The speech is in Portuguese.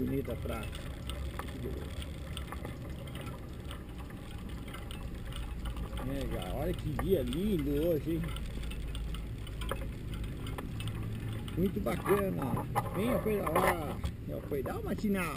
bonita a praça. Legal, olha que dia lindo hoje, hein? Muito bacana. Venha foi da hora. É, foi da matinal.